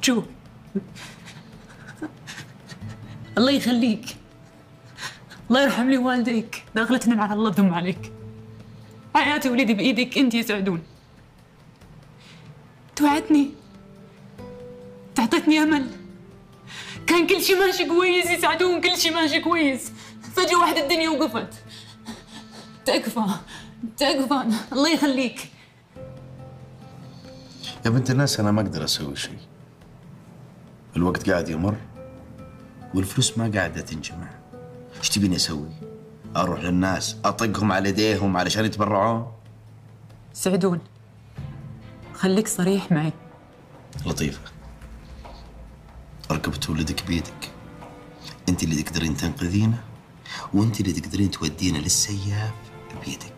شو؟ الله يخليك. الله يرحم لي والديك. دخلتنا على الله دم عليك. حياة وليدي بإيدك أنت يا سعدون. توعدني. تعطيتني أمل. كان كل شيء ماشي كويس يساعدون كل شيء ماشي كويس. فجأة واحدة الدنيا وقفت. تكفى تكفى. الله يخليك. يا بنت الناس أنا ما أقدر أسوي شيء. الوقت قاعد يمر والفلوس ما قاعدة تنجمع. إيش تبيني أسوي؟ أروح للناس أطقهم على يديهم علشان يتبرعون؟ سعدون خليك صريح معي. لطيفة. رقبة ولدك بيدك. أنت اللي تقدرين تنقذينه وأنت اللي تقدرين تودينه للسياف بيدك.